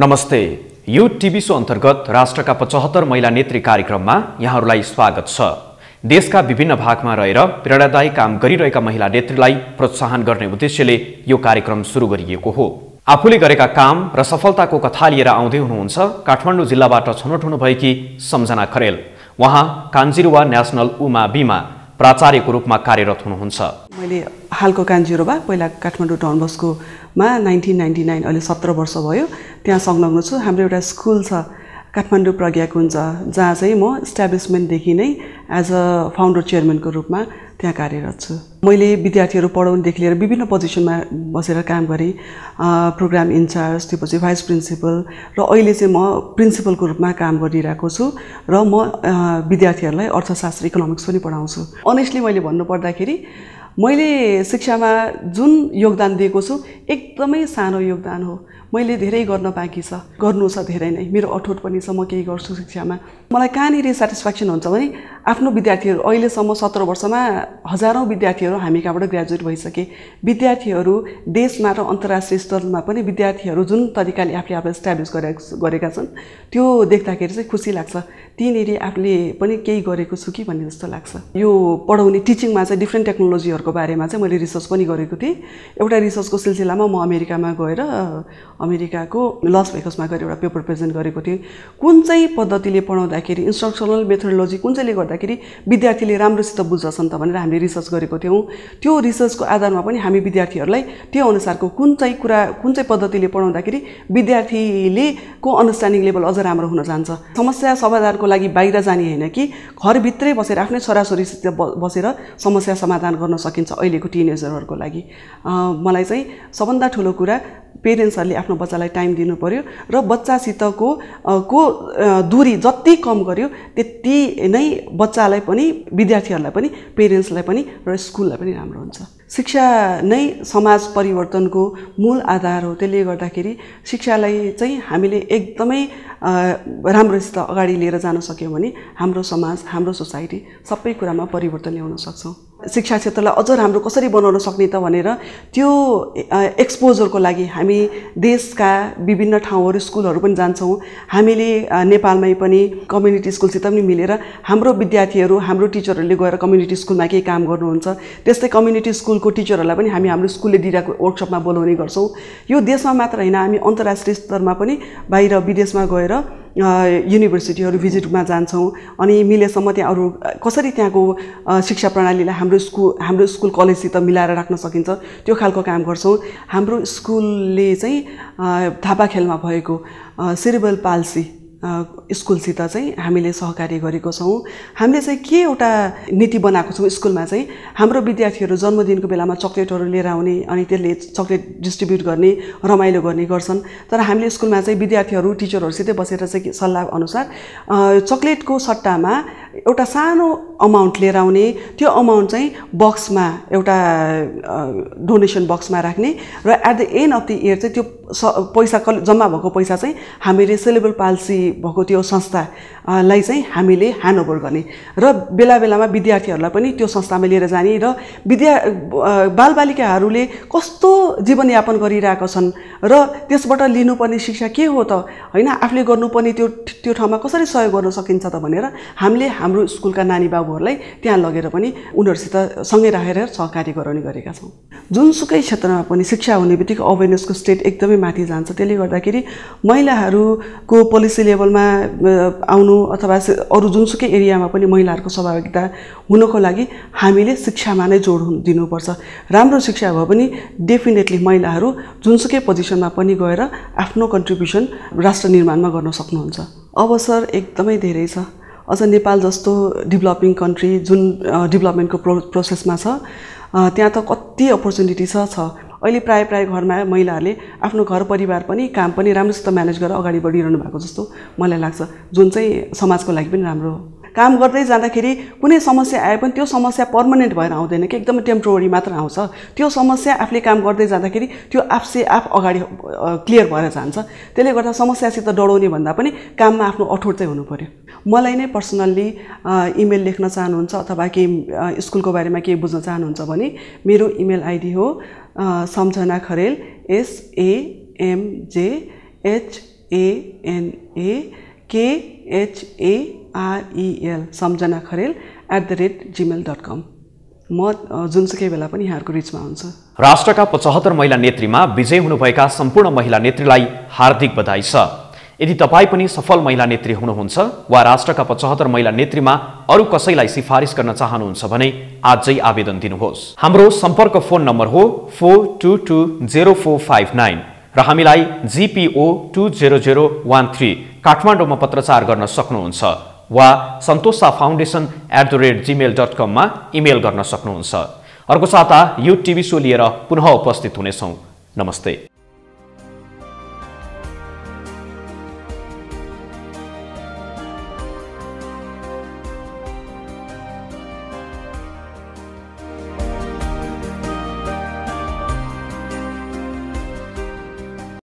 नमस्ते। यो TV show अन्तर्गत राष्ट्रका पचहत्तर महिला नेत्री कार्यक्रममा यहाँहरूलाई स्वागत छ। देशका विभिन्न भागमा रहेर प्रेरणादायी काम गरिरहेका महिला नेत्रीलाई प्रोत्साहन गर्ने उद्देश्यले यो कार्यक्रम सुरु गरिएको हो। आफूले गरेका काम र सफलताको कथा लिएर आउँदै हुनुहुन्छ काठमाडौँ जिल्लाबाट छनौट हुनुभएकी सम्झना खरेल। उहाँ कान्जिरुवा नेसनल उमा बिमा प्राचार्यको रूपमा कार्यरत हुनुहुन्छ। मैले हालको कान्जिरोबा पहिला काठमाडौँ डन बस्कोमा नाइन्टिन नाइन्टी नाइन अहिले सत्र वर्ष भयो। त्यहाँ संलग्न छु। हाम्रो एउटा स्कुल छ काठमाडौँ प्रज्ञाकुञ्ज जहाँ चाहिँ म इस्टाब्लिसमेन्टदेखि नै एज अ फाउन्डर चेयरम्यानको रूपमा त्यहाँ कार्यरत छु। मैले विद्यार्थीहरू पढाउनुदेखि लिएर विभिन्न पोजिसनमा बसेर काम गरेँ प्रोग्राम इन्चार्ज त्यसपछि भाइस प्रिन्सिपल र अहिले चाहिँ म प्रिन्सिपलको रूपमा काम गरिरहेको छु र म विद्यार्थीहरूलाई अर्थशास्त्र इकोनोमिक्स पनि पढाउँछु। अनेस्टली मैले भन्नुपर्दाखेरि मैले शिक्षामा जुन योगदान दिएको छु एकदमै सानो योगदान हो। मैले धेरै गर्न बाँकी छ। गर्नु छ धेरै नै। मेरो अठोट पनि छ म केही गर्छु शिक्षामा। मलाई कहाँनिर सेटिस्फ्याक्सन हुन्छ भने आफ्नो विद्यार्थीहरू अहिलेसम्म सत्र वर्षमा हजारौँ विद्यार्थीहरू हामी कहाँबाट ग्रेजुएट भइसके विद्यार्थीहरू देशमा र अन्तर्राष्ट्रिय स्तरमा पनि विद्यार्थीहरू जुन तरिकाले आफूले आफूलाई इस्टाब्लिस गरेका छन् त्यो देख्दाखेरि चाहिँ खुसी लाग्छ। त्यहीँनिर आफूले पनि केही गरेको छु कि भन्ने जस्तो लाग्छ। यो पढाउने टिचिङमा चाहिँ डिफ्रेन्ट टेक्नोलोजीहरूको बारेमा चाहिँ मैले रिसर्च पनि गरेको थिएँ। एउटा रिसर्चको सिलसिलामा म अमेरिकामा गएर अमेरिकाको लस भेकसमा गएर एउटा पेपर प्रेजेन्ट गरेको थिएँ। कुन चाहिँ पद्धतिले पढाउँदाखेरि इन्स्ट्रक्सनल मेथोडोलोजी कुन चाहिँले गर्दाखेरि विद्यार्थीले राम्रोसित बुझ्छन् त भनेर हामीले रिसर्च गरेको थियौँ। त्यो रिसर्चको आधारमा पनि हामी विद्यार्थीहरूलाई त्यो अनुसारको कुन चाहिँ कुरा कुन चाहिँ पद्धतिले पढाउँदाखेरि विद्यार्थीले को अन्डरस्ट्यान्डिङ लेभल अझ राम्रो हुन जान्छ। समस्या समाधानको लागि बाहिर जाने होइन कि घरभित्रै बसेर आफ्नै छोराछोरीसित बसेर समस्या समाधान गर्न सकिन्छ अहिलेको टिनेजरहरूको लागि। मलाई चाहिँ सबभन्दा ठुलो कुरा पेरेन्ट्सहरूले आफ्नो बच्चालाई टाइम दिनु पऱ्यो र बच्चासितको को दूरी जति कम गर्यो त्यति नै बच्चालाई पनि विद्यार्थीहरूलाई पनि पेरेन्ट्सलाई पनि र स्कुललाई पनि राम्रो हुन्छ। शिक्षा नै समाज परिवर्तनको मूल आधार हो। त्यसले गर्दाखेरि शिक्षालाई चाहिँ हामीले एकदमै राम्रोसित अगाडि लिएर जान सक्यौँ भने हाम्रो समाज हाम्रो सोसाइटी सबै कुरामा परिवर्तन ल्याउन सक्छौँ। शिक्षा क्षेत्रलाई अझ राम्रो कसरी बनाउन सक्ने त भनेर त्यो एक्सपोजरको लागि हामी देशका विभिन्न ठाउँहरू स्कुलहरू पनि जान्छौँ। हामीले नेपालमै पनि कम्युनिटी स्कुलसित पनि मिलेर हाम्रो विद्यार्थीहरू हाम्रो टिचरहरूले गएर कम्युनिटी स्कुलमा केही काम गर्नुहुन्छ। त्यस्तै कम्युनिटी स्कुलको टिचरहरूलाई पनि हामी हाम्रो स्कुलले दिइरहेको वर्कसपमा बोलाउने गर्छौँ। यो देशमा मात्र होइन हामी अन्तर्राष्ट्रिय स्तरमा पनि बाहिर विदेशमा गएर युनिभर्सिटीहरू भिजिटमा जान्छौँ। अनि मिलेसम्म त्यहाँ अरू कसरी त्यहाँको शिक्षा प्रणालीलाई हाम्रो स्कुल हाम्रो स्कुल कलेजसित मिलाएर राख्न सकिन्छ त्यो खालको काम गर्छौँ। हाम्रो स्कुलले चाहिँ थापाखेलमा भएको सिरिबल पाल्सी स्कुलसित चाहिँ हामीले सहकार्य गरेको छौँ। हामीले चाहिँ के एउटा नीति बनाएको छौँ स्कुलमा चाहिँ हाम्रो विद्यार्थीहरू जन्मदिनको बेलामा चक्लेटहरू लिएर आउने अनि त्यसले चक्लेट डिस्ट्रिब्युट गर्ने रमाइलो गर्ने गर्छन्। तर हामीले स्कुलमा चाहिँ विद्यार्थीहरू टिचरहरूसितै बसेर चाहिँ सल्लाह अनुसार चक्लेटको सट्टामा एउटा सानो अमाउन्ट लिएर आउने त्यो अमाउन्ट चाहिँ बक्समा एउटा डोनेसन बक्समा राख्ने र at the end of the year चाहिँ त्यो पैसा कल जम्मा भएको पैसा चाहिँ हामीले सेलेबल पाल्सी भएको त्यो संस्थालाई चाहिँ हामीले ह्यान्डओभर गर्ने। र बेला बेलामा विद्यार्थीहरूलाई पनि त्यो संस्थामा लिएर जाने र विद्या बालबालिकाहरूले कस्तो जीवनयापन गरिरहेका छन् र त्यसबाट लिनुपर्ने शिक्षा के हो त? होइन आफूले गर्नुपर्ने त्यो त्यो ठाउँमा कसरी सहयोग गर्न सकिन्छ त भनेर हामीले हाम्रो स्कुलका नानी बाबुहरूलाई त्यहाँ लगेर पनि उनीहरूसित सँगै राखेर सहकार्य गराउने गरेका छौँ। जुनसुकै क्षेत्रमा पनि शिक्षा हुने बित्तिकै अवेरनेसको स्टेट एकदमै माथि जान्छ। त्यसले गर्दाखेरि महिलाहरूको पोलिसी लेभलमा आउनु अथवा अरू जुनसुकै एरियामा पनि महिलाहरूको सहभागिता हुनको लागि हामीले शिक्षामा नै जोड दिनुपर्छ। राम्रो शिक्षा भयो भने डेफिनेटली महिलाहरू जुनसुकै पोजिसनमा पनि गएर आफ्नो कन्ट्रिब्युसन राष्ट्र निर्माणमा गर्न सक्नुहुन्छ। अवसर एकदमै धेरै छ। अझ नेपाल जस्तो डेभलपिङ कन्ट्री जुन डेभलपमेन्टको प्रो प्रोसेसमा छ त्यहाँ त कति अपर्च्युनिटी छ। अहिले प्रायः प्रायः घरमा महिलाहरूले आफ्नो घर परिवार पनि काम पनि राम्रोसित म्यानेज गरेर अगाडि बढिरहनु भएको जस्तो मलाई लाग्छ। जुन चाहिँ समाजको लागि पनि राम्रो हो। काम गर्दै जाँदाखेरि कुनै समस्या आए पनि त्यो समस्या पर्मानेन्ट भएर आउँदैन कि एकदमै टेम्पोररी मात्र आउँछ। त्यो समस्या आफूले काम गर्दै जाँदाखेरि त्यो आफसे आफ अगाडि क्लियर भएर जान्छ। त्यसले गर्दा समस्यासित डढाउने भन्दा पनि काममा आफ्नो अठोट चाहिँ हुनु पऱ्यो मलाई नै पर्सनल्ली इमेल लेख्न चाहनुहुन्छ अथवा केही स्कुलको बारेमा केही बुझ्न चाहनुहुन्छ भने मेरो इमेल आइडी हो Samjhana Kharel SAMJ H SNA KHAREL Samjhana Kharel at the rate Gmail dot com म जुनसुकै बेला पनि यहाँहरूको रिचमा हुन्छु। राष्ट्रका पचहत्तर महिला नेत्रीमा विजय हुनुभएका सम्पूर्ण महिला नेत्रीलाई हार्दिक बधाई छ। यदि तपाईँ पनि सफल महिला नेत्री हुनुहुन्छ वा राष्ट्रका पचहत्तर महिला नेत्रीमा अरू कसैलाई सिफारिस गर्न चाहनुहुन्छ भने आजै आवेदन दिनुहोस्। हाम्रो सम्पर्क फोन नम्बर हो four two two zero four five nine र हामीलाई GPO two zero zero one three काठमाडौँमा पत्रचार गर्न सक्नुहुन्छ। वा Santosha foundation at the rate Gmail dot कममा इमेल गर्न सक्नुहुन्छ। अर्को साता यो टिभी सो लिएर पुनः उपस्थित हुनेछौँ। नमस्ते।